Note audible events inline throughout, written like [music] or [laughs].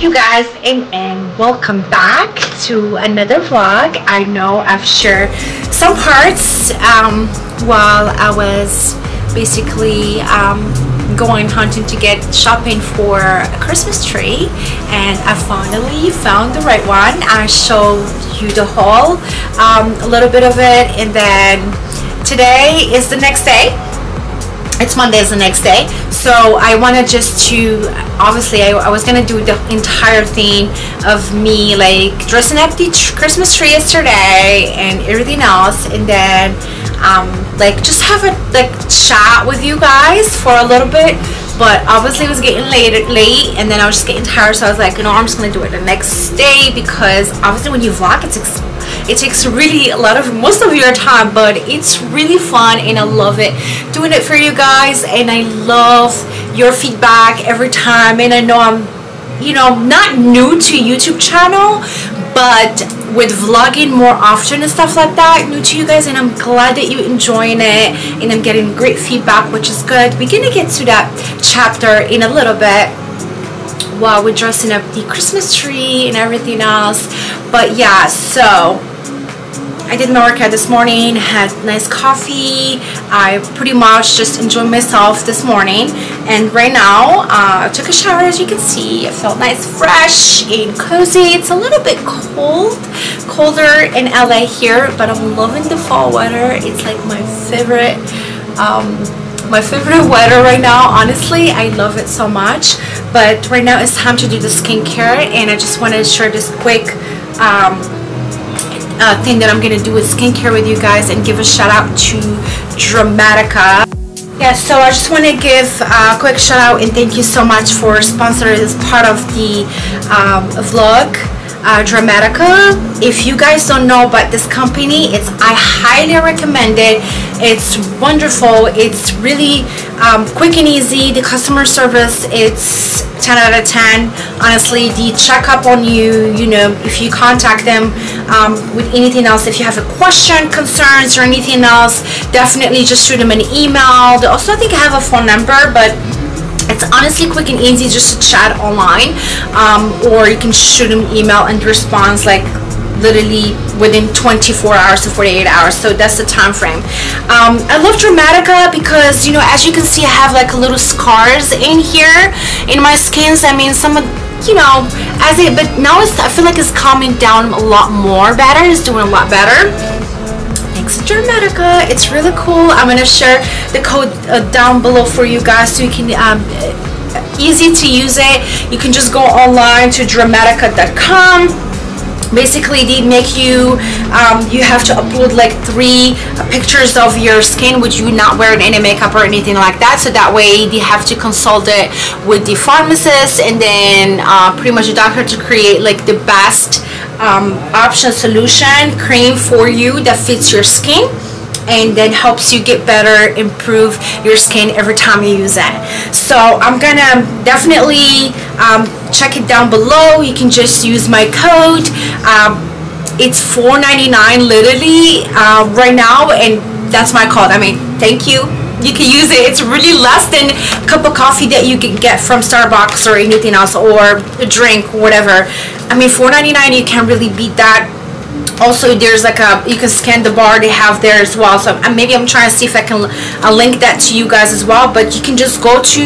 you guys and, and welcome back to another vlog. I know i've shared some parts um, while i was basically um, going hunting to get shopping for a christmas tree and i finally found the right one. I showed you the haul um, a little bit of it and then today is the next day it's Monday is the next day. So I wanted just to obviously I, I was gonna do the entire thing of me like dressing up the Christmas tree yesterday and everything else. And then um, like just have a like chat with you guys for a little bit. But obviously it was getting late late and then I was just getting tired. So I was like you know I'm just gonna do it the next day because obviously when you vlog it's takes it takes really a lot of most of your time but it's really fun and I love it. Doing it for you guys and I love your feedback every time. And I know I'm you know not new to YouTube channel but with vlogging more often and stuff like that new to you guys and I'm glad that you're enjoying it and I'm getting great feedback which is good. We're gonna get to that chapter in a little bit while we're dressing up the Christmas tree and everything else. But yeah so I did my workout this morning, had nice coffee. I pretty much just enjoyed myself this morning. And right now, uh, I took a shower as you can see. It felt nice, fresh and cozy. It's a little bit cold, colder in LA here, but I'm loving the fall weather. It's like my favorite um, my favorite [laughs] weather right now honestly I love it so much but right now it's time to do the skincare and I just want to share this quick um, uh, thing that I'm gonna do with skincare with you guys and give a shout out to Dramatica. Yeah so I just want to give a quick shout out and thank you so much for sponsoring this part of the um, vlog uh, Dramatica. If you guys don't know about this company it's I highly recommend it. It's wonderful. It's really um, quick and easy the customer service it's 10 out of 10 honestly the checkup on you you know if you contact them um, with anything else if you have a question concerns or anything else definitely just shoot them an email. They also I think I have a phone number but it's honestly quick and easy just to chat online um, or you can shoot an email and response like literally within 24 hours to 48 hours so that's the time frame um, I love Dramatica because you know as you can see I have like a little scars in here in my skins. I mean some of you know as it but now it's I feel like it's calming down a lot more better. It's doing a lot better. Thanks to Dramatica. It's really cool. I'm gonna share the code uh, down below for you guys so you can um, easy to use it. You can just go online to dramatica.com basically they make you um, you have to upload like three pictures of your skin. Which you not wearing any makeup or anything like that? So that way they have to consult it with the pharmacist and then uh, pretty much the doctor to create like the best um, option solution cream for you that fits your skin and then helps you get better improve your skin every time you use it so I'm gonna definitely um, check it down below. You can just use my code. Um, it's $4.99 literally uh, right now and that's my code. I mean thank you. You can use it. It's really less than a cup of coffee that you can get from Starbucks or anything else or a drink whatever. I mean $4.99 you can't really beat that also there's like a you can scan the bar they have there as well. So uh, maybe I'm trying to see if I can uh, link that to you guys as well but you can just go to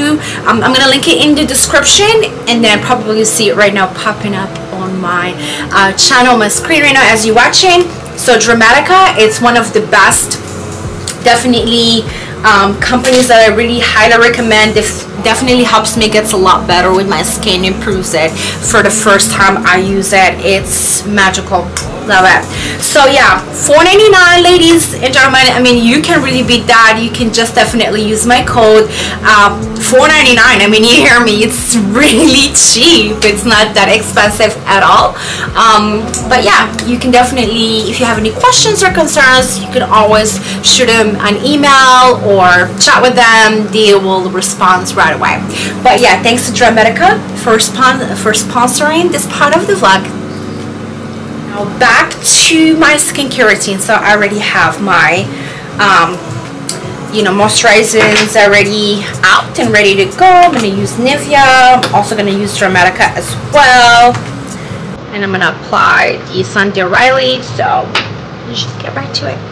um, I'm gonna link it in the description and then probably see it right now popping up on my uh, channel my screen right now as you're watching. So Dramatica it's one of the best definitely um, companies that I really highly recommend if definitely helps me gets a lot better with my skin improves it. For the first time I use it. It's magical. Love it. So yeah 4.99 ladies and gentlemen. I mean you can really beat that. You can just definitely use my code. Um, 4.99 i mean [laughs] you hear me? It's really cheap. It's not that expensive at all. Um, but yeah you can definitely if you have any questions or concerns you can always shoot them an email or chat with them. They will respond right away. But yeah thanks to Dramatica for, spon for sponsoring this part of the vlog. Now back to my skincare routine. So I already have my um, you know moisturizers already out and ready to go. I'm going to use nivea. I'm also going to use dramatica as well. And i'm going to apply the sunday riley. So let's just get right to it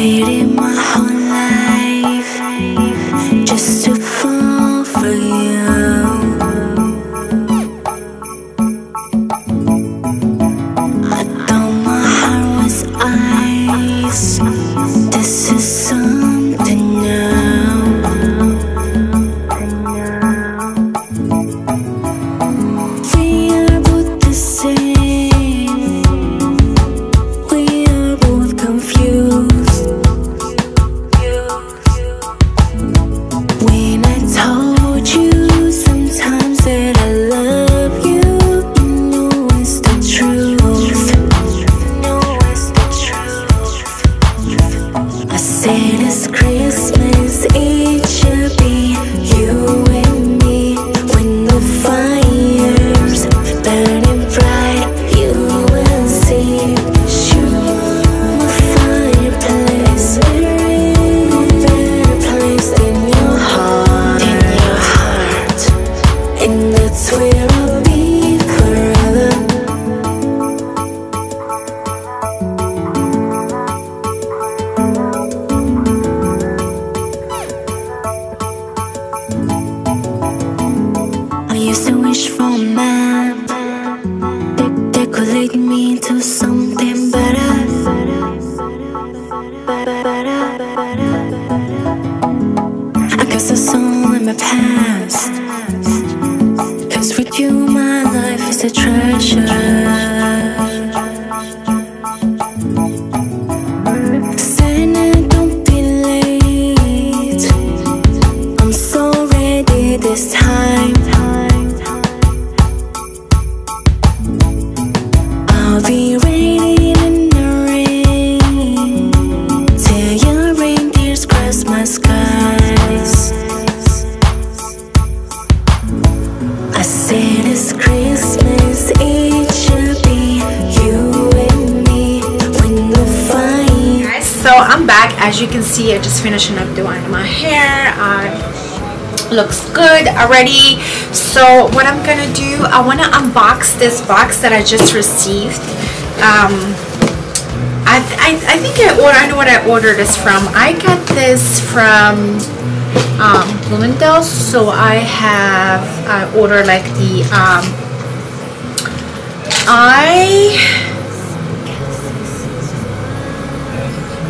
Waited finishing up doing my hair. Uh, looks good already. So what i'm gonna do i want to unbox this box that i just received. Um I, I, I think I order I know what I ordered this from. I got this from um, Bloomingdale's. So I have I ordered like the um, I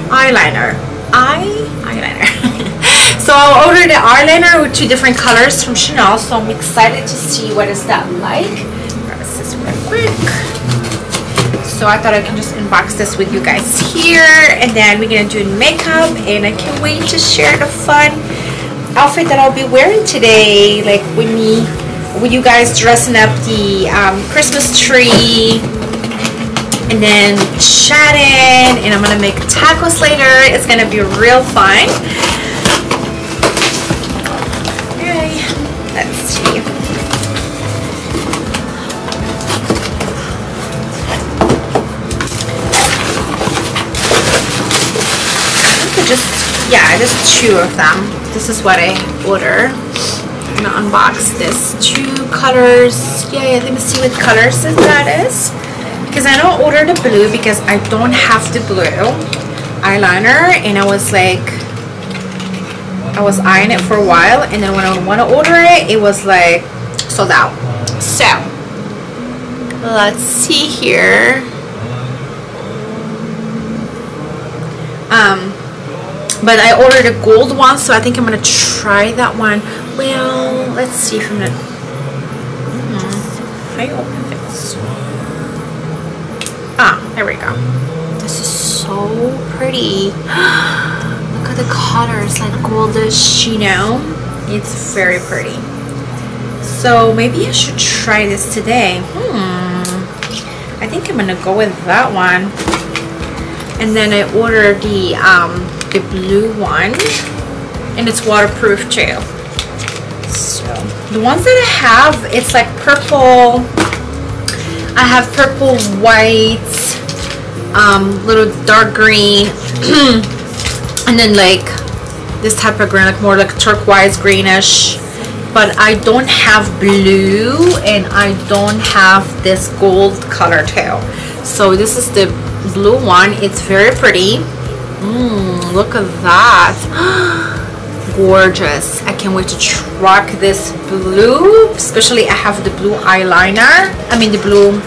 eyeliner. Eye eyeliner so I ordered the eyeliner with two different colors from Chanel so I'm excited to see what is that like. Grab this real quick. So I thought I can just unbox this with you guys here and then we're gonna do makeup and I can't wait to share the fun outfit that I'll be wearing today like with me with you guys dressing up the um, Christmas tree and then chatting and I'm gonna make tacos later. It's gonna be real fun let's see. Just yeah just two of them. This is what I order. I'm gonna unbox this. Two colors yeah let me see what colors that is. Because I don't order the blue because I don't have the blue eyeliner and I was like I was eyeing it for a while and then when I want to order it, it was like sold out. So, let's see here. Um, but I ordered a gold one, so I think I'm going to try that one. Well, let's see if I'm going mm-hmm. to... I open this? Ah, there we go. This is so pretty. [gasps] [gasps] The colors, like goldish, you know? It's very pretty. So maybe I should try this today. Hmm. I think I'm gonna go with that one. And then I ordered the um, the blue one, and it's waterproof too. So the ones that I have, it's like purple. I have purple, white, um, little dark green, [clears throat] and then like this type of green, like more like turquoise greenish. But I don't have blue and I don't have this gold color too. So this is the blue one. It's very pretty. Mm, look at that. [gasps] Gorgeous. I can't wait to rock this blue. Especially I have the blue eyeliner. I mean the blue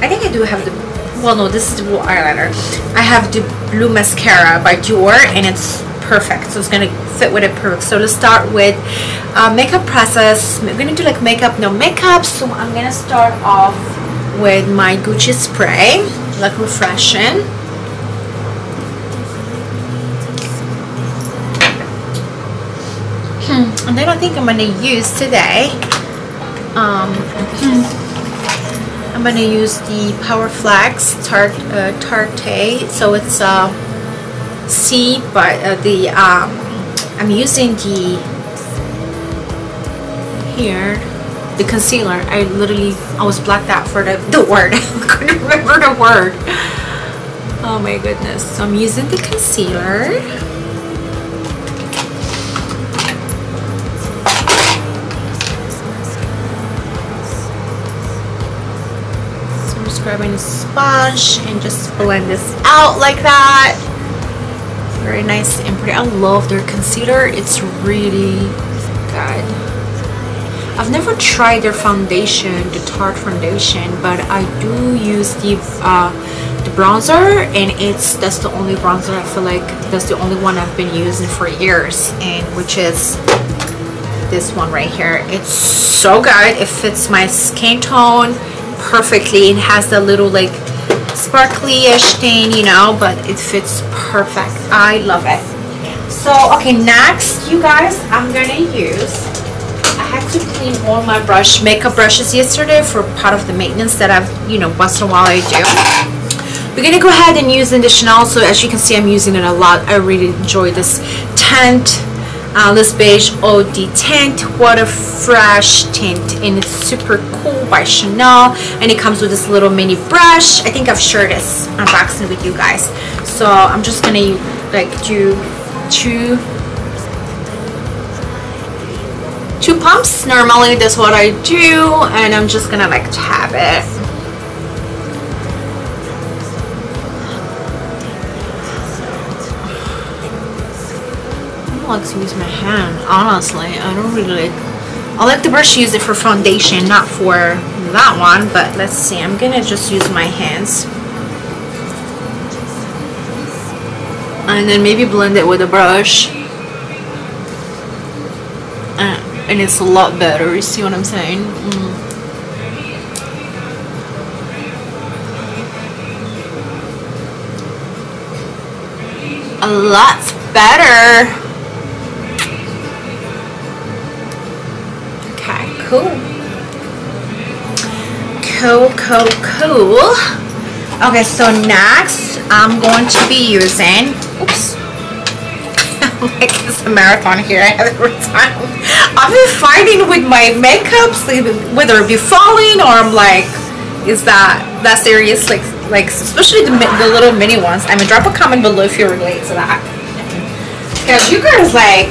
I think I do have the well no this is the blue eyeliner. I have the blue mascara by Dior and it's perfect. So it's gonna fit with it perfect. So let's start with uh, makeup process. I'm gonna do like makeup no makeup. So I'm gonna start off with my Gucci spray like refreshing. Hmm. and then I think I'm gonna use today um, I'm gonna use the Power Flex Tarte uh, Tarte. So it's uh, see but uh, the um, I'm using the here the concealer. I literally I was blacked out for the, the word. [laughs] I couldn't remember the word. Oh my goodness. So I'm using the concealer grabbing sponge and just blend this out like that very nice and pretty. I love their concealer. It's really good. I've never tried their foundation, the Tarte foundation, but I do use the uh, the bronzer, and it's that's the only bronzer I feel like that's the only one I've been using for years, and which is this one right here. It's so good. It fits my skin tone perfectly. It has the little like sparkly-ish thing, you know, but it fits perfect. I love it. So, okay, next, you guys, I'm to use, I had to clean all my brush, makeup brushes yesterday for part of the maintenance that I've, you know, once in a while I do. We're to go ahead and use the Chanel. So as you can see, I'm using it a lot. I really enjoy this tint uh, this beige de tint water fresh tint. And it's super cool by chanel. And it comes with this little mini brush. I think i've shared this unboxing with you guys. So i'm just gonna like do two two pumps. Normally that's what i do. And i'm just gonna like tap it like to use my hand honestly. I don't really like I like the brush to use it for foundation not for that one but let's see I'm gonna just use my hands. And then maybe blend it with a brush. Uh, and it's a lot better you see what I'm saying? Mm. a lot better cool. Cool, cool, cool. Okay, so next I'm going to be using, oops, [laughs] like it's a marathon here, I have it time. I've been fighting with my makeups, whether it be falling or I'm like, is that that serious? Like, like especially the, the little mini ones. I mean, drop a comment below if you relate to that. Because you guys like,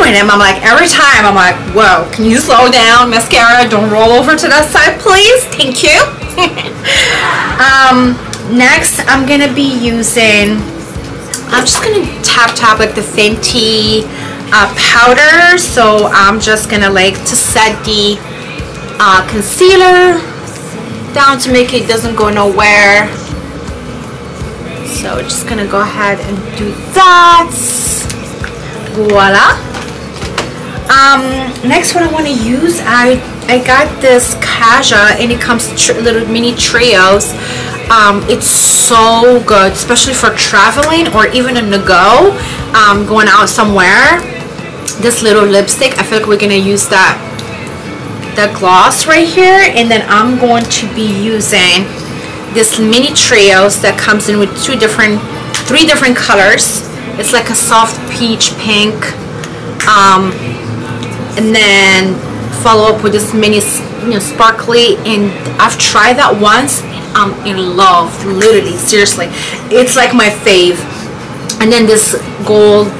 with him. I'm like, every time, I'm like, whoa, can you slow down, mascara? Don't roll over to that side, please. Thank you. [laughs] um, next, I'm going to be using, I'm just going to tap, tap like the Fenty uh, powder. So I'm just going to like to set the uh, concealer down to make it doesn't go nowhere. So just gonna go ahead and do that voila um next what i want to use i i got this kaja and it comes little mini trios um, it's so good especially for traveling or even on the go um, going out somewhere. This little lipstick I feel like we're gonna use that the gloss right here. And then I'm going to be using this mini trios that comes in with two different three different colors it's like a soft peach pink um, and then follow up with this mini you know sparkly and I've tried that once I'm in love literally seriously. It's like my fave. And then this gold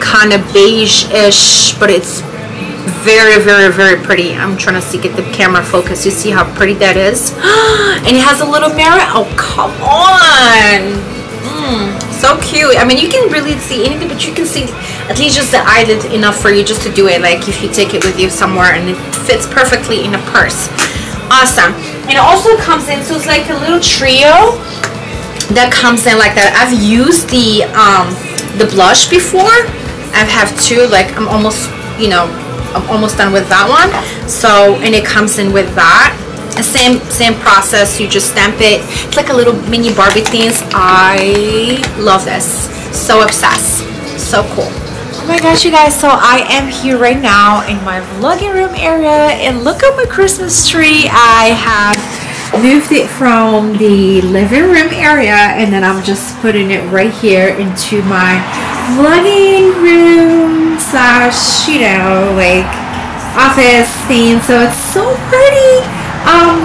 kind of beige-ish but it's very very very pretty. I'm trying to see get the camera focus. You see how pretty that is? [gasps] And it has a little mirror? Oh come on! Mm, so cute. I mean you can really see anything but you can see at least just the eyelid enough for you just to do it like if you take it with you somewhere and it fits perfectly in a purse. Awesome. And it also comes in so it's like a little trio that comes in like that. I've used the um the blush before. I've have two like I'm almost you know I'm almost done with that one. So and it comes in with that same same process you just stamp it. It's like a little mini Barbie things. I love this. So obsessed. So cool. Oh my gosh you guys so I am here right now in my vlogging room area and look at my Christmas tree. I have moved it from the living room area and then I'm just putting it right here into my vlogging room slash you know like office thing. So it's so pretty um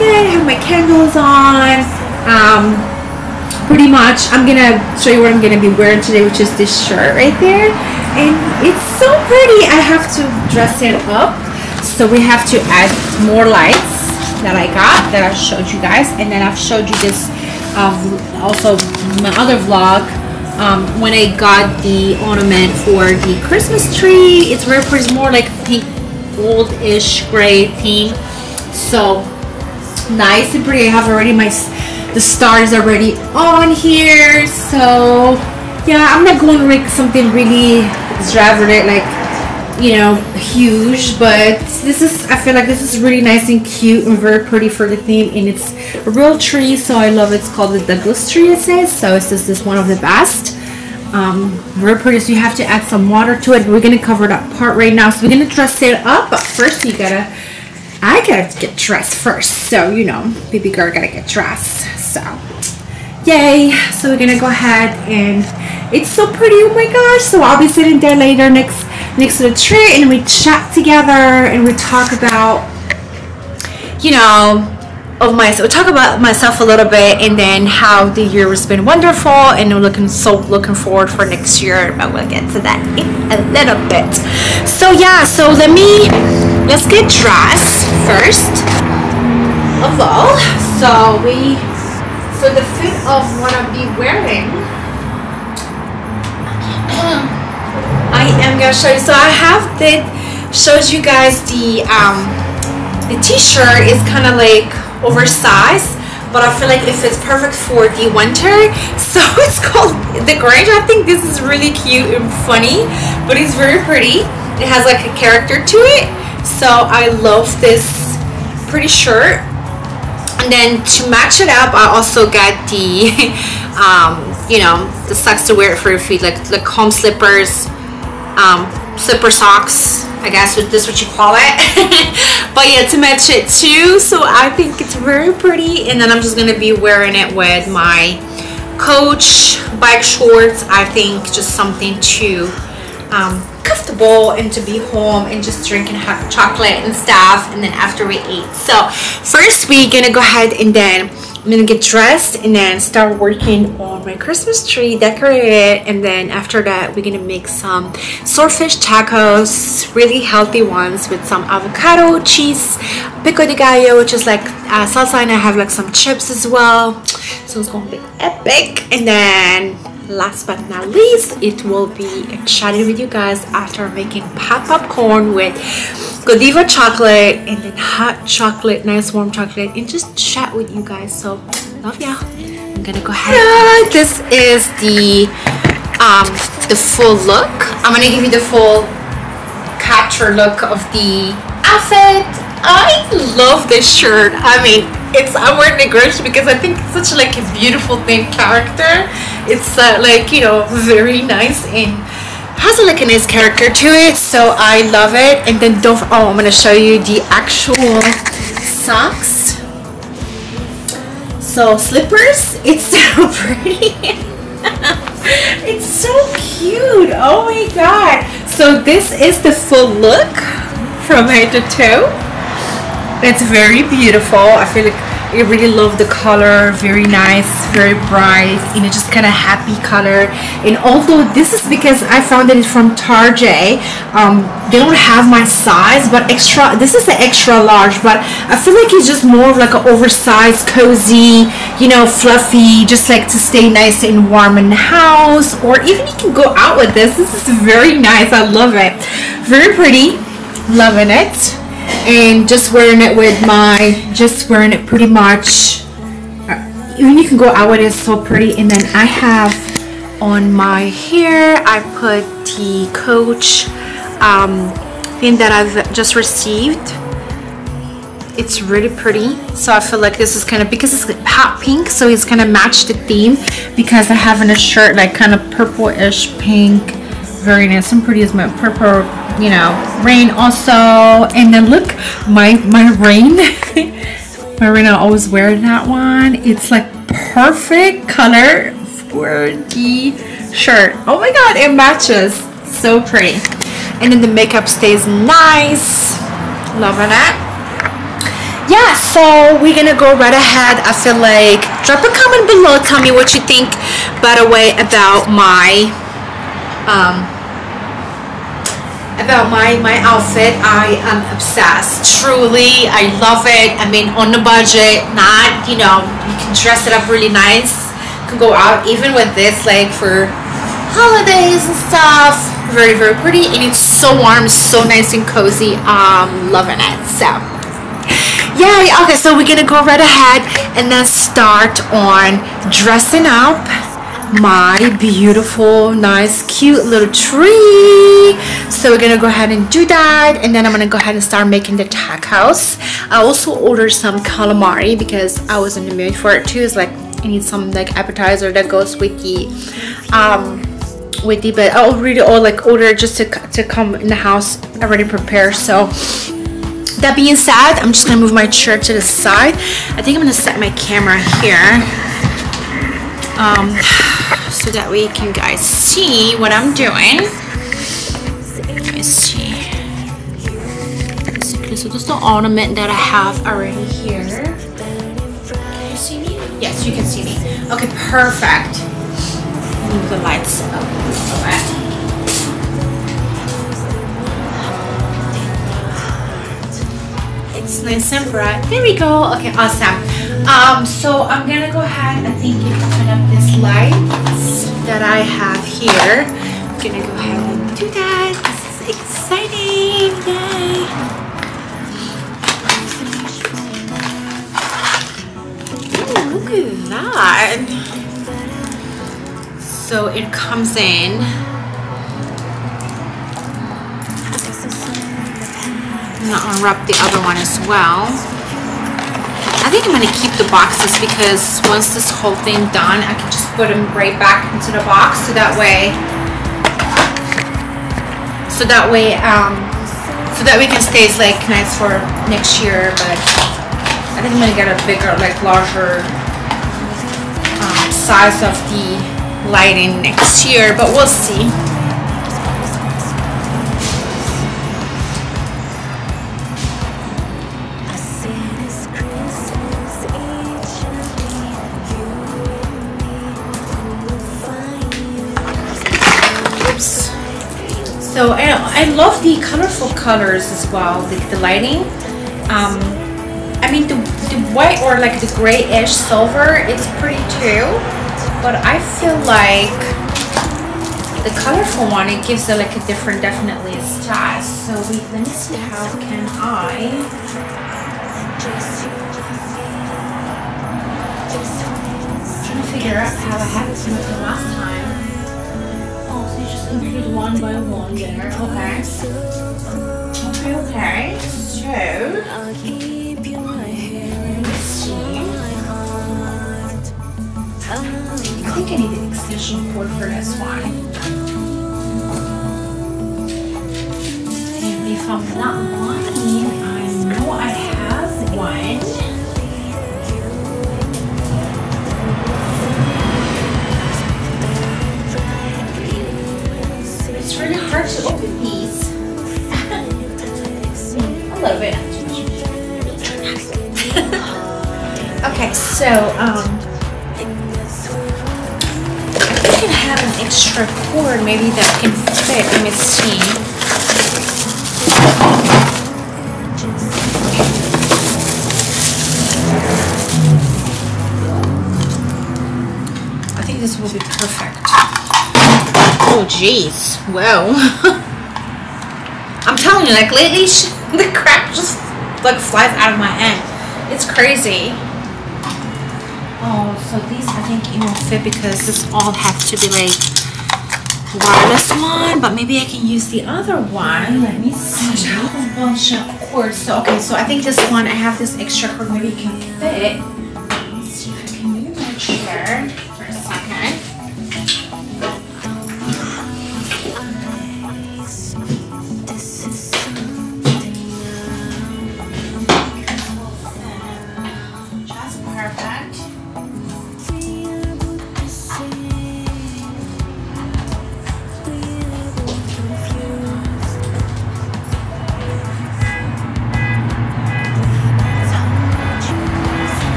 yeah I have my candles on. Um pretty much I'm gonna show you what I'm gonna be wearing today which is this shirt right there. And it's so pretty. I have to dress it up. So we have to add more lights that I got that I showed you guys. And then I've showed you this uh, also my other vlog um, when I got the ornament for the Christmas tree. It's it's more like pink goldish gray theme so nice and pretty I have already my the stars already on here. So yeah I'm not going with something really extravagant like you know huge but this is I feel like this is really nice and cute and very pretty for the theme and it's a real tree so I love it. it's called the Douglas tree it says. So it's just this one of the best. Um, very pretty. So you have to add some water to it we're gonna cover that part right now. So we're gonna dress it up but first you gotta I gotta get dressed first so you know baby girl gotta get dressed so. Yay so we're gonna go ahead and it's so pretty oh my gosh so I'll be sitting there later next next to the tree and we chat together and we talk about you know of myself talk about myself a little bit and then how the year has been wonderful and I'm looking so looking forward for next year but we'll get to that in a little bit. So yeah so let me let's get dressed first of all. So we so the fit of what I'll be wearing. I am gonna show you. So I have the shows you guys the um the t-shirt. Is kind of like oversized but I feel like it fits perfect for the winter. [laughs] So it's called the Grinch I think this is really cute and funny but it's very pretty. It has like a character to it so I love this pretty shirt. And then to match it up I also got the [laughs] um, you know the socks to wear it for your feet like the home slippers um, slipper socks I guess is this what you call it. [laughs] But yeah to match it too. So I think it's very pretty. And then I'm just gonna be wearing it with my coach bike shorts. I think just something to um, comfortable and to be home and just drinking hot chocolate and stuff and then after we eat so first we're gonna go ahead and then I'm gonna get dressed and then start working on my Christmas tree, decorate it, and then after that we're gonna make some swordfish tacos, really healthy ones with some avocado, cheese, pico de gallo, which is like uh, salsa, and I have like some chips as well. So it's gonna be epic. And then last but not least, it will be chatting with you guys after making pop popcorn with Godiva chocolate and then hot chocolate, nice warm chocolate, and just chat with you guys. So love ya. I'm gonna go ahead. This is the um the full look. I'm gonna give you the full capture look of the outfit. I love this shirt. I mean, it's the Grinch because I think it's such like a beautiful thing character. It's uh, like you know very nice and has a, like a nice character to it. So I love it. And then don't oh I'm gonna show you the actual socks. So slippers. It's [laughs] so pretty. [laughs] it's so cute. Oh my god. So this is the full look from head to toe. It's very beautiful. I feel like I really love the color. Very nice, very bright, and it's just kind of happy color. And although this is because I found it from Target, um, they don't have my size, but extra. This is the extra large, but I feel like it's just more of like an oversized, cozy, you know, fluffy, just like to stay nice and warm in the house, or even you can go out with this. This is very nice. I love it. Very pretty. Loving it and just wearing it with my just wearing it pretty much. Uh, even you can go out with it so pretty. And then I have on my hair I put the coach um, thing that I've just received. It's really pretty. So I feel like this is kind of because it's hot pink so it's kind of match the theme because I have in a shirt like kind of purple-ish pink very nice and pretty as my purple you know rain also. And then look my my rain. [laughs] My rain I always wear that one. It's like perfect color for the shirt. Oh my god it matches. So pretty. And then the makeup stays nice. Loving it. Yeah so we're gonna go right ahead. I feel like drop a comment below. Tell me what you think by the way about my um about my my outfit i am obsessed. Truly i love it. I mean on the budget not you know you can dress it up really nice. You can go out even with this like for holidays and stuff. Very very pretty and it's so warm so nice and cozy. I'm loving it so. Yeah okay so we're gonna go right ahead and then start on dressing up my beautiful nice cute little tree. So we're gonna go ahead and do that and then I'm gonna go ahead and start making the tacos I also ordered some calamari because I was in the mood for it too. It's like I need some like appetizer that goes with the um with the but I already all like order just to, to come in the house already prepared so. That being said I'm just gonna move my chair to the side. I think I'm gonna set my camera here um, so that way you can guys see what I'm doing. Let me see. So this is the ornament that I have already here. Can you see me? Yes, you can see me. Okay, perfect. Move the lights up a. It's nice and bright. There we go. Okay, awesome. Um, so I'm gonna go ahead. I think you can turn up this lights that I have here. I'm gonna go ahead and do that. This is exciting. Yay! Ooh, look at that. So it comes in. I'm gonna unwrap the other one as well. I think I'm gonna keep the boxes because once this whole thing done, I can just put them right back into the box so that way, so that way, um, so that we can stay like nice for next year. But I think I'm gonna get a bigger, like larger um, size of the lighting next year, but we'll see. So I, I love the colorful colors as well, the, the lighting. Um, I mean the, the white or like the grayish silver, it's pretty too. But I feel like the colorful one, it gives it like a different, definitely a style. So we, let me see how can I. trying to figure out how I had it of the last time just compute one by one there. Okay. Okay, okay. So I'll keep you my. Let's see. I think I need an extension cord for this one. If I'm not lying, I know I have one. It's really hard to open these. A little bit. okay, so um, I can have an extra cord maybe that can fit. Let me see. I think this will be perfect. Oh, jeez. Well, [laughs] I'm telling you, like lately, sh- [laughs] the crap just like flies out of my hand. It's crazy. Oh, so these I think it won't fit because this all has to be like wireless one, but maybe I can use the other one. Let me see. I have a bunch of cords. So okay, so I think this one I have this extra cord maybe it can fit.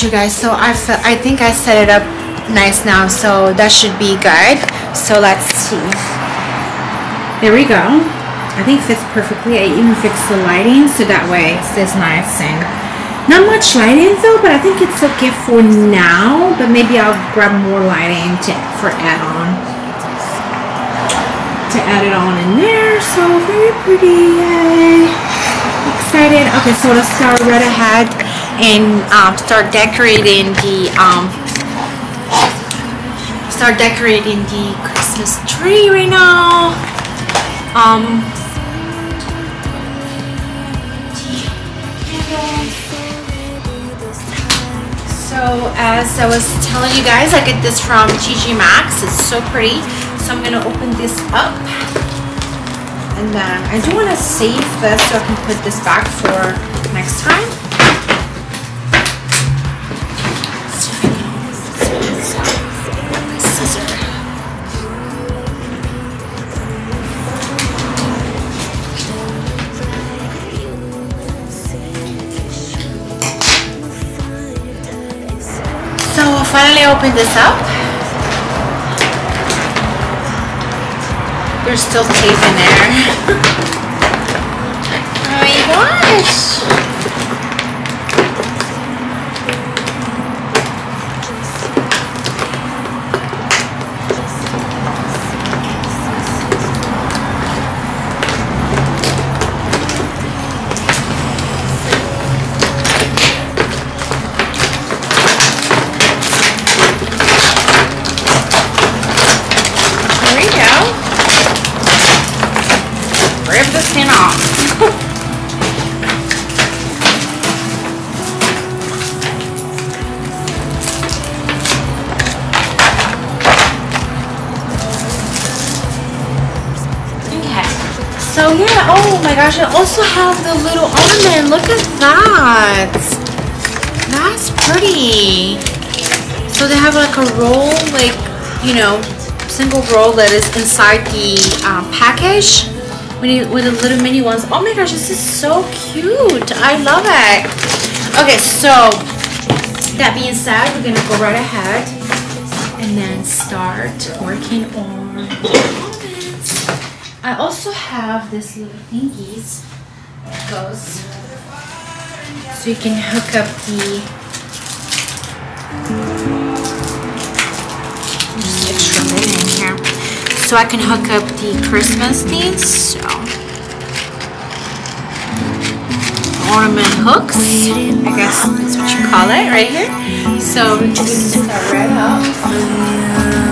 You guys. So I I think I set it up nice now, so that should be good. So let's see. There we go. I think fits perfectly. I even fixed the lighting so that way it stays nice and not much lighting though, but I think it's okay for now. But maybe I'll grab more lighting to for add on. To add it on in there. So very pretty. Yay. Excited. Okay, so let's go right ahead and um, start decorating the um, start decorating the Christmas tree right now. Um, So as I was telling you guys, I get this from TJ Maxx. It's so pretty. So I'm gonna open this up. And then I do wanna save this so I can put this back for next time. I opened this up. There's still tape in there. [laughs] oh my gosh. Have the little ornament. Look at that. That's pretty. So they have like a roll, like, you know, single roll that is inside the um, package with, with the little mini ones. Oh my gosh, this is so cute. I love it. Okay, so that being said, we're gonna go right ahead and then start working on. I also have this little thingies goes. So you can hook up the extra bit in here. So I can hook up the Christmas things. So ornament hooks. I guess that's what you call it right here. So we're just gonna start right up.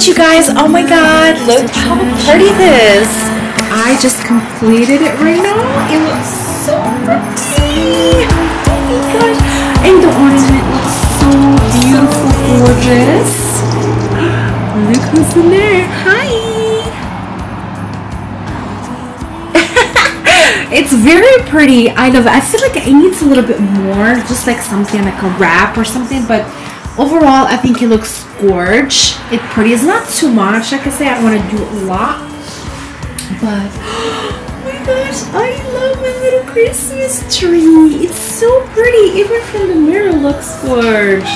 But you guys, oh my god, look how pretty it is. I just completed it right now. It looks so pretty. Oh my gosh. And the ornament looks so beautiful, gorgeous. [gasps] Look who's in there. Hi. [laughs] it's very pretty. I love it. I feel like it needs a little bit more, just like something like a wrap or something, but overall I think it looks gorge. It's pretty. It's not too much. Like I say, I want to do a lot. But [gasps] oh my gosh, I love my little Christmas tree. It's so pretty. Even from the mirror looks gorge.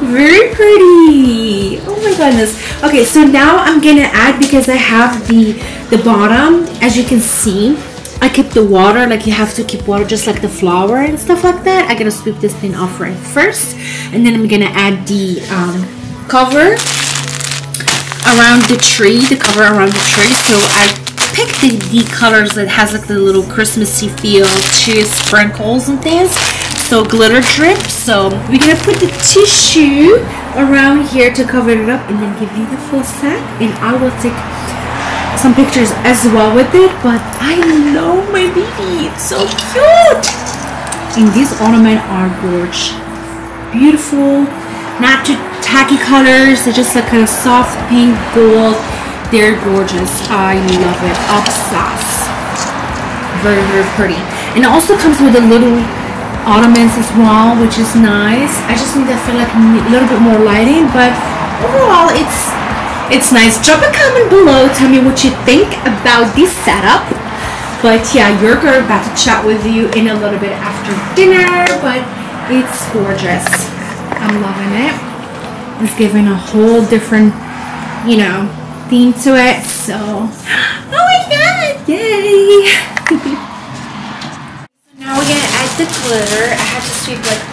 Very pretty. Oh my goodness. Okay, so now I'm gonna add because I have the the bottom, as you can see. I keep the water, like you have to keep water just like the flour and stuff like that. I gotta sweep this thing off right first. And then I'm gonna add the um, cover around the tree, the cover around the tree. So I picked the, the colors that has like the little Christmassy feel to sprinkles and things. So glitter drip. So we're gonna put the tissue around here to cover it up and then give you the full set. And I will take some pictures as well with it. But I love my baby. It's so cute. And these ornaments are gorgeous. Beautiful. Not too tacky colors. They're just like kind of soft pink gold. They're gorgeous. I love it. Obsessed. Very, very pretty. And it also comes with a little ornaments as well, which is nice. I just need to feel like a little bit more lighting, but overall it's it's nice. Drop a comment below. Tell me what you think about this setup. But yeah, your girl about to chat with you in a little bit after dinner, but it's gorgeous. I'm loving it. It's giving a whole different, you know, theme to it. So, [gasps] oh my god, yay! [laughs] Now we're gonna add the glitter. I have to sweep like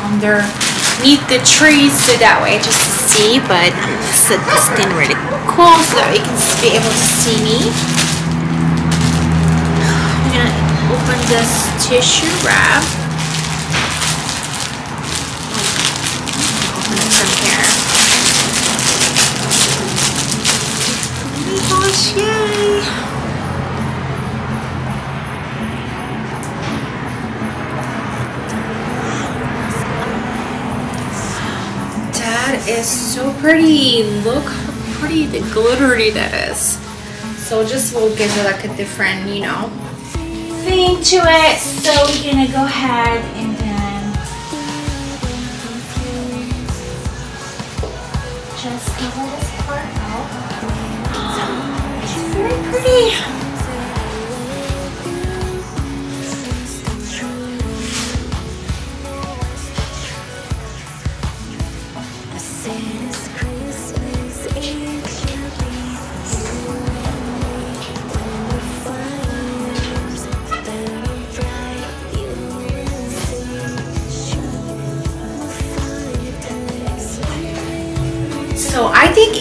underneath the trees so that way just to see. But set this thing really cool so that you can be able to see me. I'm gonna open this tissue wrap. Open it from here. Oh my gosh, yay! Is so pretty. Look how pretty the glittery that is. So just will give it like a different, you know, thing to it. So we're gonna go ahead and then just cover this part out. It's very pretty.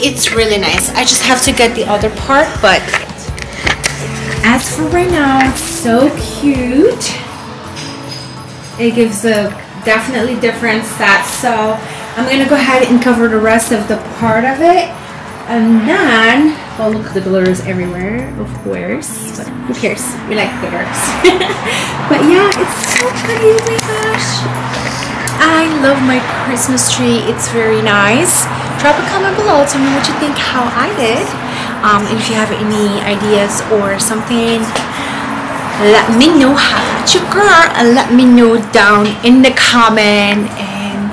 It's really nice. I just have to get the other part, but as for right now, it's so cute. It gives a definitely different set. So I'm gonna go ahead and cover the rest of the part of it. And then, oh look, the glitters everywhere, of course. But who cares? We like glitters. [laughs] but yeah, it's so pretty, oh my gosh. I love my Christmas tree. It's very nice. Drop a comment below. Tell me what you think, how I did. Um, if you have any ideas or something, let me know how about your girl and let me know down in the comment. And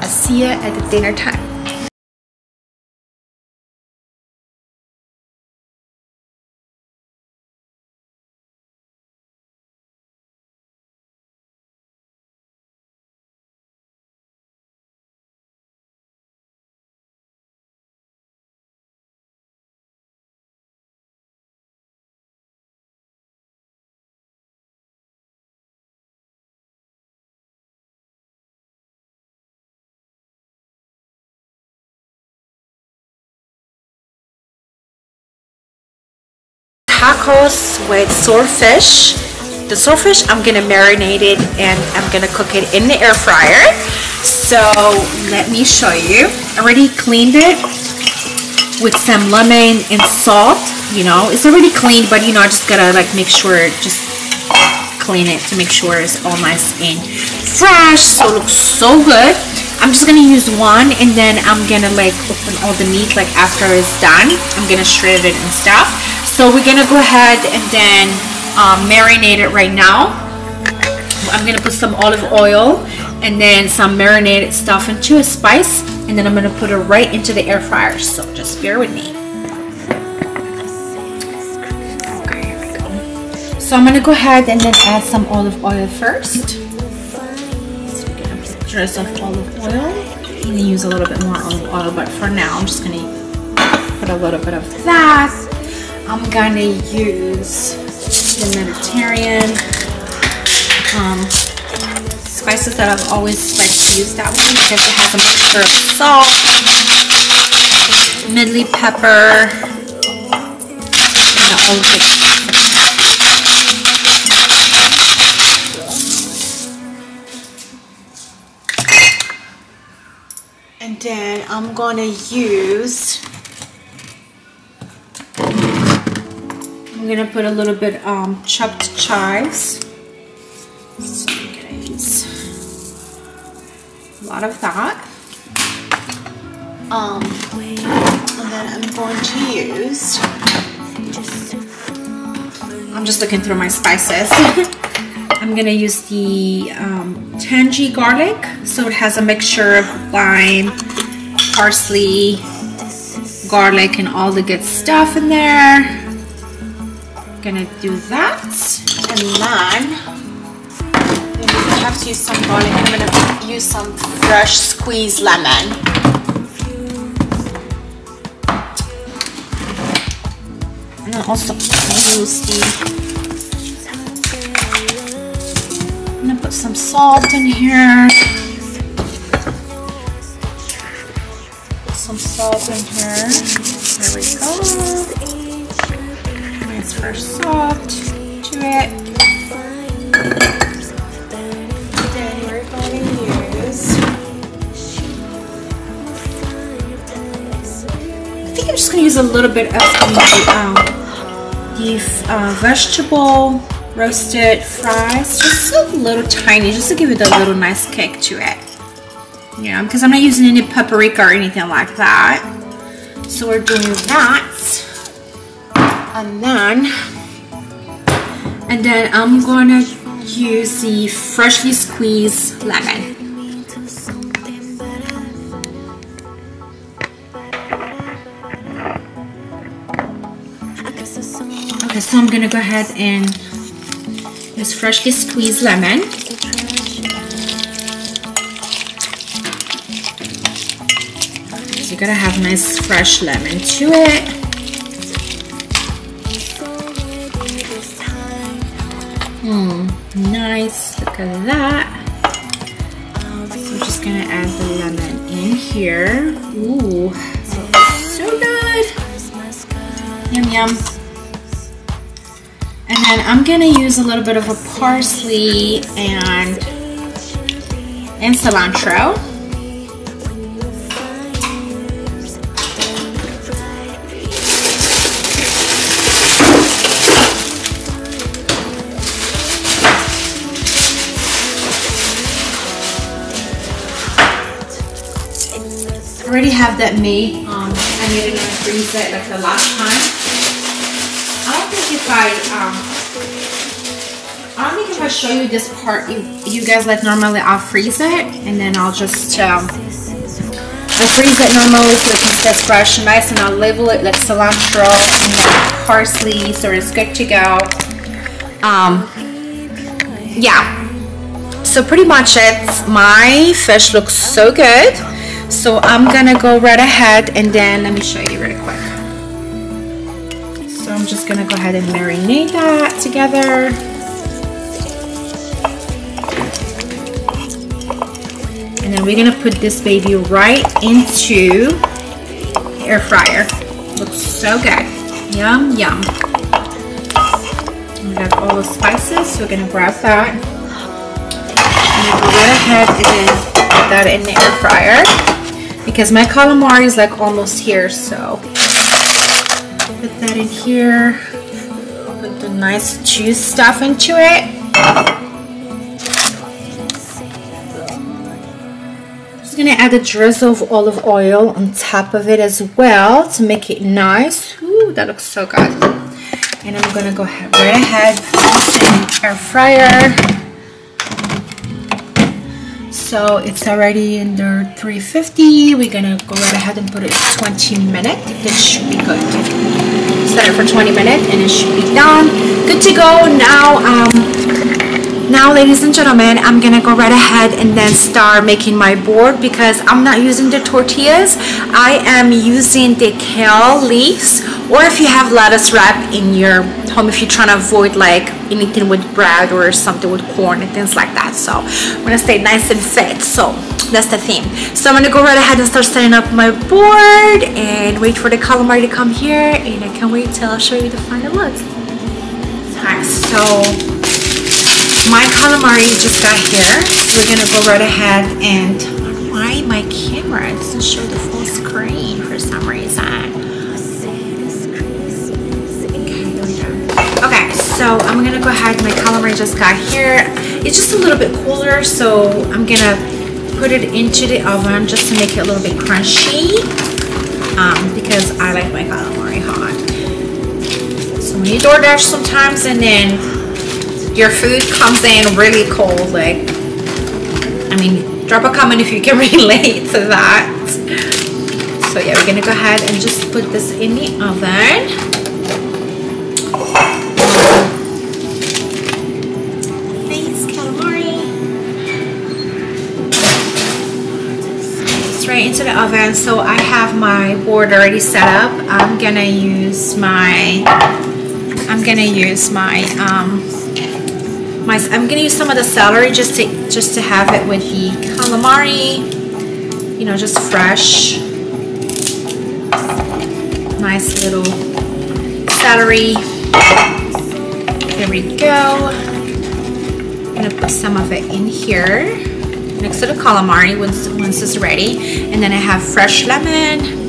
I'll see you at the dinner time. Tacos with swordfish. The swordfish, I'm gonna marinate it and I'm gonna cook it in the air fryer. So let me show you. Already cleaned it with some lemon and salt. You know, it's already cleaned, but you know, I just gotta like make sure, just clean it to make sure it's all nice and fresh. So it looks so good. I'm just gonna use one and then I'm gonna like open all the meat like after it's done. I'm gonna shred it and stuff. So we're gonna go ahead and then um, marinate it right now. I'm gonna put some olive oil and then some marinated stuff into a spice and then I'm gonna put it right into the air fryer. So just bear with me. So I'm gonna go ahead and then add some olive oil first. So we're gonna just of olive oil. You can use a little bit more olive oil, but for now I'm just gonna put a little bit of that. I'm gonna use the Mediterranean um, spices that I've always liked to use that one because it has a mixture of salt, medley pepper, and. And then I'm gonna use I'm gonna put a little bit um, chopped chives. So use a lot of that. Um, and then I'm going to use. I'm just looking through my spices. [laughs] I'm gonna use the um, tangy garlic, so it has a mixture of lime, parsley, garlic, and all the good stuff in there gonna do that. And then I have to use some garlic. I'm gonna use some fresh squeezed lemon. And then also use the I'm gonna put some salt in here. Put some salt in here. There we go fresh salt to it. To. I think I'm just going to use a little bit of the, um, the uh, vegetable roasted fries, just a little tiny, just to give it a little nice kick to it. You know, because I'm not using any paprika or anything like that. So we're doing that and then and then I'm gonna use the freshly squeezed lemon. Okay so I'm gonna go ahead and use freshly squeezed lemon. So you gotta have nice fresh lemon to it nice. Look at that. So I'm just gonna add the lemon in here. Ooh, so good. Yum, yum. And then I'm gonna use a little bit of a parsley and, and cilantro. Have that made. Um, I made it in the freezer like the last time. I don't think if I um, I don't think if I show you this part, you, you guys like normally I'll freeze it and then I'll just um, I freeze it normally so it can stay fresh and nice and I'll label it like cilantro and parsley so it's good to go. Um, yeah. So pretty much it. My fish looks so good. So I'm gonna go right ahead and then let me show you really quick. So I'm just gonna go ahead and marinate that together. And then we're gonna put this baby right into air fryer. Looks so good. Yum, yum. We got all the spices, so we're gonna grab that. And go ahead and put that in the air fryer because my calamari is like almost here so. Put that in here. Put the nice juice stuff into it. Just gonna add a drizzle of olive oil on top of it as well to make it nice. Ooh, that looks so good. And I'm gonna go ahead, right ahead air fryer so it's already under 350 we're gonna go right ahead and put it 20 minutes it should be good. Set it for 20 minutes and it should be done. Good to go. Now um now ladies and gentlemen i'm gonna go right ahead and then start making my board because i'm not using the tortillas. I am using the kale leaves or if you have lettuce wrap in your home if you're trying to avoid like anything with bread or something with corn and things like that. So I'm gonna stay nice and fit. So that's the theme. So I'm gonna go right ahead and start setting up my board and wait for the calamari to come here. And I can't wait till I'll show you the final look. Alright so my calamari just got here. So we're gonna go right ahead and why my camera. Doesn't show the full screen for some reason Okay, so I'm gonna go ahead, my calamari just got here. It's just a little bit cooler, so I'm gonna put it into the oven just to make it a little bit crunchy um, because I like my calamari hot. So when you DoorDash sometimes and then your food comes in really cold, like, I mean, drop a comment if you can [laughs] relate to that. So yeah, we're gonna go ahead and just put this in the oven. The oven so I have my board already set up. I'm gonna use my I'm gonna use my um my I'm gonna use some of the celery just to just to have it with the calamari you know just fresh. Nice little celery. There we go. I'm gonna put some of it in here next to the calamari once, once it's ready. And then I have fresh lemon.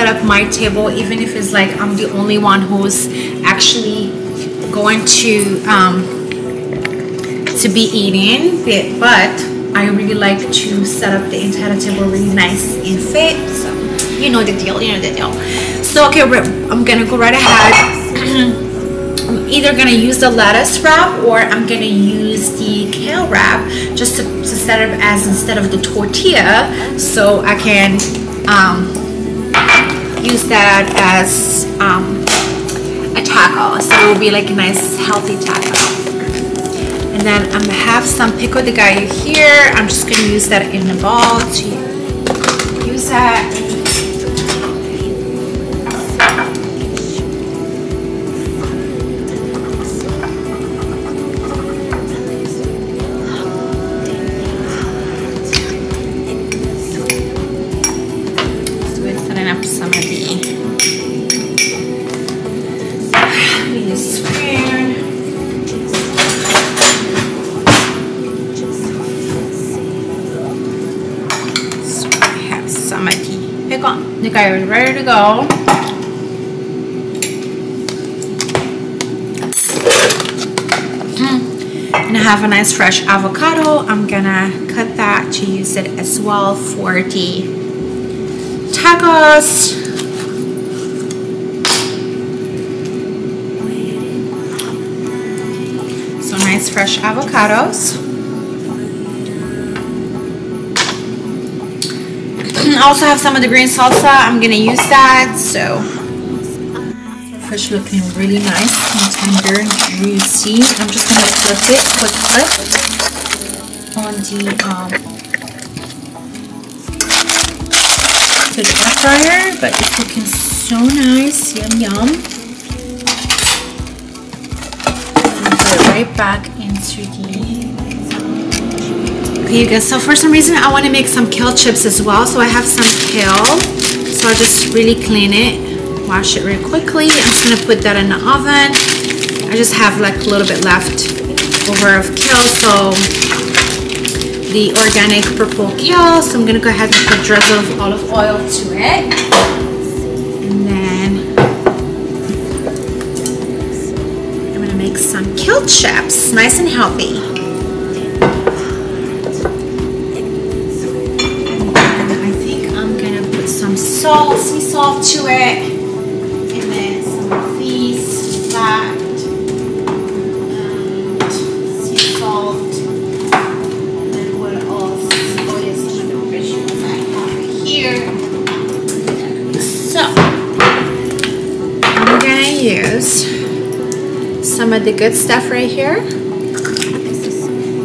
Set up my table even if it's like I'm the only one who's actually going to um, to be eating but I really like to set up the entire table really nice and fit so you know the deal you know the deal. So okay I'm gonna go right ahead. [clears throat] I'm either gonna use the lettuce wrap or I'm gonna use the kale wrap just to, to set up as instead of the tortilla so I can um, use that as um, a taco. So it will be like a nice healthy taco. And then I'm gonna have some pico de gallo here. I'm just gonna use that in the bowl to use that. Is ready to go. Mm. And I have a nice fresh avocado. I'm gonna cut that to use it as well for the tacos. So nice fresh avocados. Also have some of the green salsa. I'm gonna use that. So fish looking really nice and tender and juicy. I'm just gonna flip it, quick flip on the um, to fryer, but it's looking so nice. Yum yum. Put it right back into the Okay, you guys, so for some reason I want to make some kale chips as well. So I have some kale. So I'll just really clean it, wash it real quickly. I'm just going to put that in the oven. I just have like a little bit left over of kale. So the organic purple kale. So I'm going to go ahead and put a drizzle of olive oil to it. And then I'm going to make some kale chips, nice and healthy. Salt, to it, and then some of these gonna use some of the good stuff right here,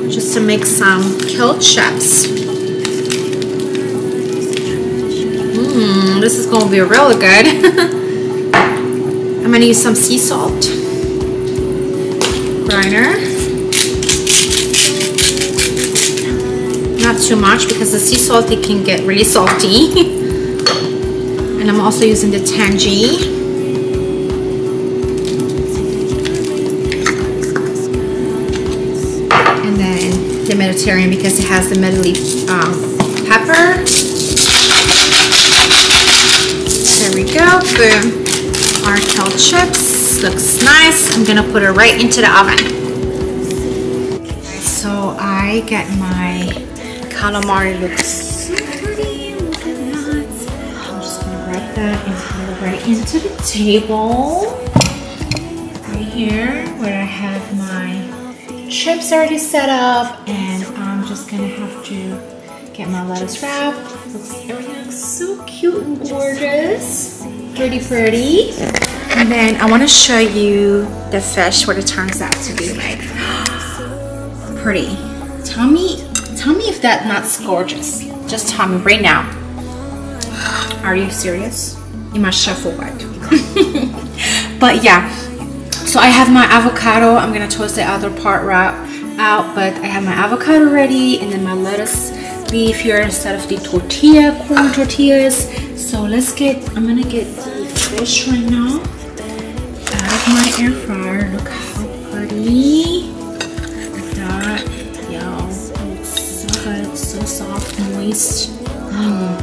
just to make some kale chips. Gonna be really good. [laughs] I'm gonna use some sea salt. Briner. Not too much because the sea salt it can get really salty. [laughs] and I'm also using the tangy. And then the Mediterranean because it has the medley um, pepper. Go, boom. Kale chips, looks nice. I'm gonna put it right into the oven. So I get my calamari looks pretty. I'm just gonna grab that and it right into the table. Right here, where I have my chips already set up and I'm just gonna have to get my lettuce wrap. Looks, everything looks so cute and gorgeous. Pretty pretty. And then I want to show you the fish, what it turns out to be like. [gasps] Pretty. Tell me, tell me if that not gorgeous. Just tell me right now. [sighs] Are you serious? You must shuffle what? [laughs] but yeah, so I have my avocado. I'm gonna toast the other part right out, but I have my avocado ready and then my lettuce leaf here instead of the tortilla, corn tortillas. So let's get, I'm gonna get the fish right now out of my air fryer. Look how pretty. That. It's so good, so soft, moist. Mm.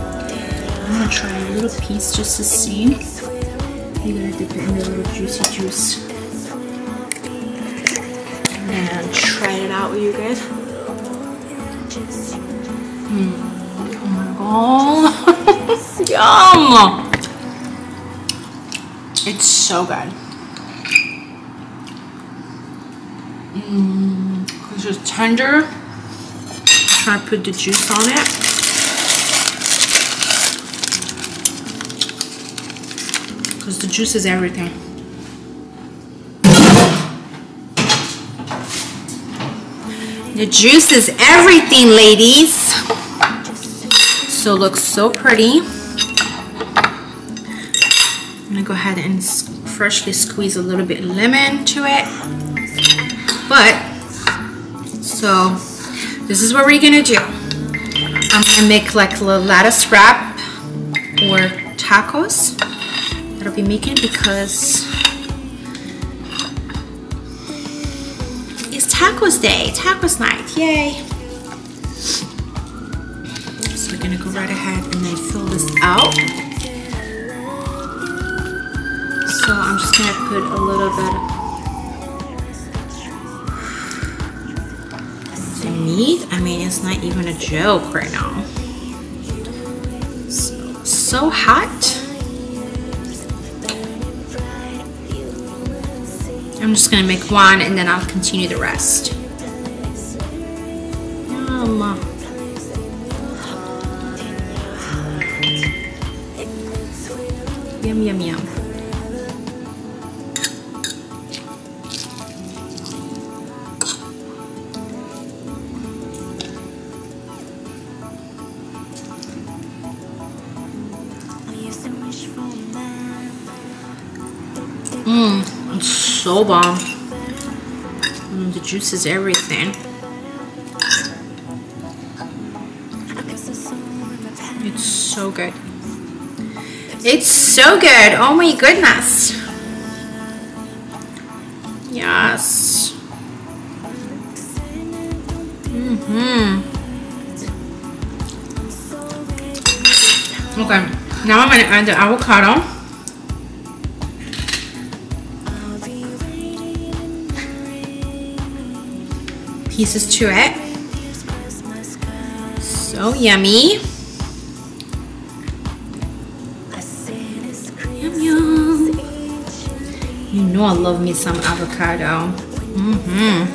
I'm gonna try a little piece just to see. You're gonna dip it in the little juicy juice and try it out with you guys. Mm. Oh. [laughs] Yum! It's so good. Mmm. It's just tender. Try to put the juice on it. because the juice is everything. The juice is everything, ladies. So looks so pretty. I'm gonna go ahead and freshly squeeze a little bit of lemon to it. But, so this is what we're gonna do. I'm gonna make like a lettuce wrap or tacos that I'll be making because it's tacos day, tacos night, yay. We're gonna go right ahead and then fill this out. So I'm just gonna put a little bit of. I mean, it's not even a joke right now. So, so hot. I'm just gonna make one and then I'll continue the rest. Yum, yum. Mmm, it's so bomb. Mm, the juice is everything. It's so good. It's so good. Oh my goodness. Yes. Mm-hmm. Okay, now I'm gonna add the avocado. Pieces to it. So yummy. Know I love me some avocado. Mm-hmm.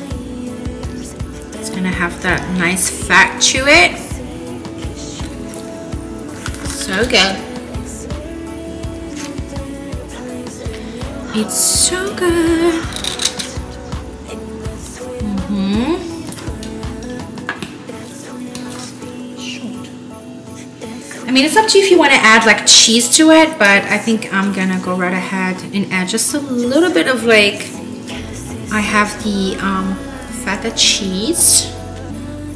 It's gonna have that nice fat to it. So good. It's so good. Mean, it's up to you if you want to add like cheese to it, but I think I'm gonna go right ahead and add just a little bit of like, I have the um, feta cheese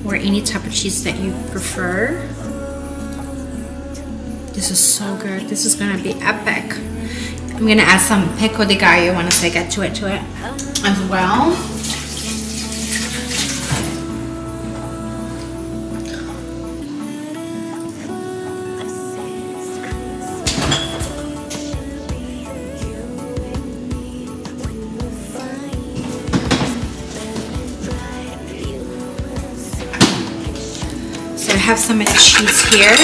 or any type of cheese that you prefer. This is so good. This is gonna be epic. I'm gonna add some pico de gallo once I get to it to it as well. Some of the cheese here.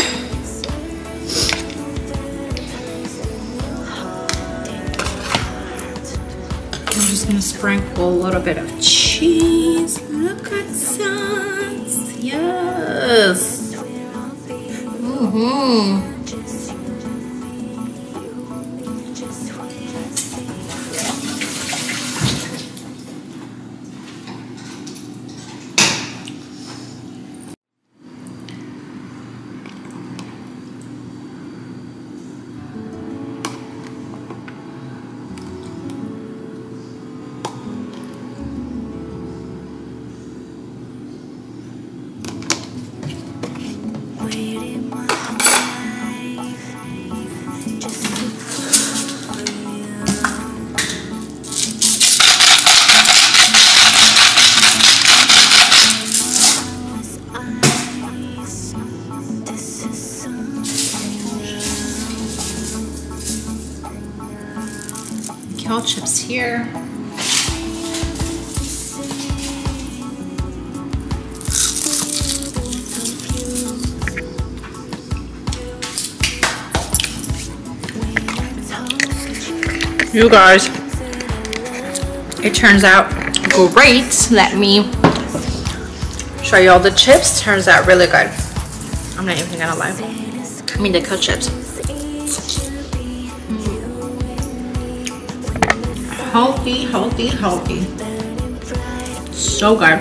I'm just gonna sprinkle a little bit of cheese. Look at that. Yes. Mm-hmm. You guys, it turns out great. Let me show you all the chips. Turns out really good. I'm not even gonna lie. I mean the kale chips. healthy, healthy, healthy. So good.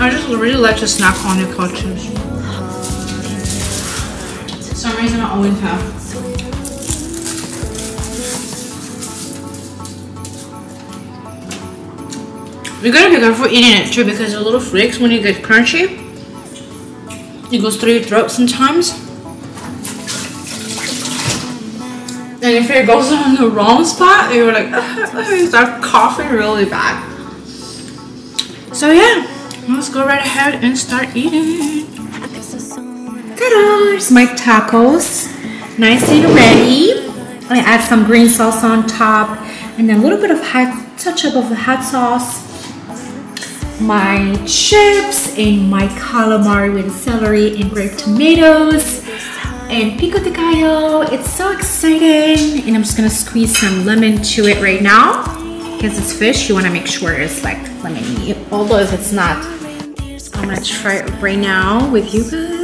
I just really like to snack on the couches. For always have. You gotta be careful eating it too because the little flakes when you get crunchy, it goes through your throat sometimes. And if it goes on the wrong spot, you're like, you start coughing really bad. So yeah, let's go right ahead and start eating. My tacos, nice and ready. I add some green sauce on top and a little bit of hot touch up of the hot sauce my chips and my calamari with celery and grape tomatoes and pico de gallo. It's so exciting. And I'm just gonna squeeze some lemon to it right now. Because it's fish, you wanna make sure it's like lemony. Although if it's not, I'm gonna try it right now with you guys.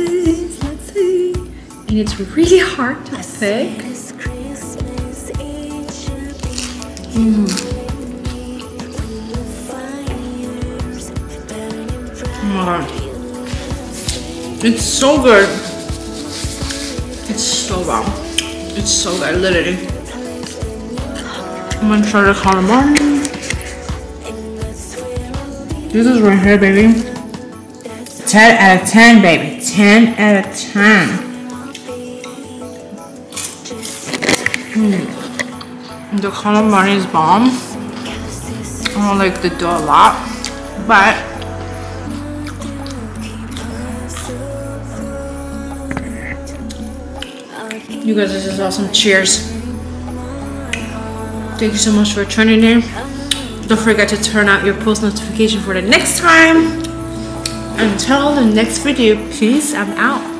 Let's see. And it's really hard to pick. Mm. It's so good. It's so wow. It's so good, literally. I'm gonna try the calamari. This is right here, baby. 10 out of 10, baby. 10 out of 10. Mm. The calamari is bomb. I don't like the dough a lot, but You guys, this is awesome. Cheers. Thank you so much for tuning in. Don't forget to turn out your post notification for the next time. Until the next video, peace. I'm out.